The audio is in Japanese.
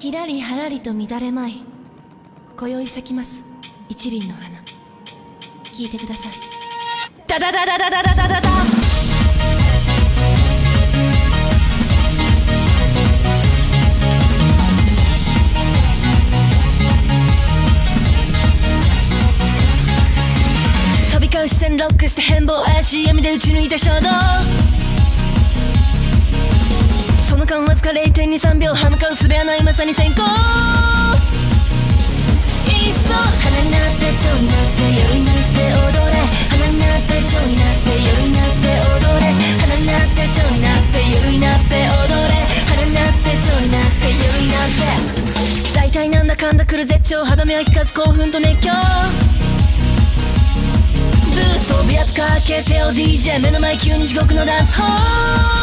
ひらりはらりと乱れまい。今宵咲きます。一輪の花。聞いてください。ダダダダダダダダダダ。飛び交う視線ロックして変貌怪しい闇で打ち抜いた衝動。か0.23秒歯向かうすべはないまさに先行いっそ花になって蝶になって夜になって踊れ花になって蝶になって夜になって踊れ花になって蝶になって夜になって踊れ花になって蝶になって夜になって大体なんだかんだ来る絶頂歯止めは聞かず興奮と熱狂ブー飛び圧かけてよ DJ 目の前急に地獄のダンスホール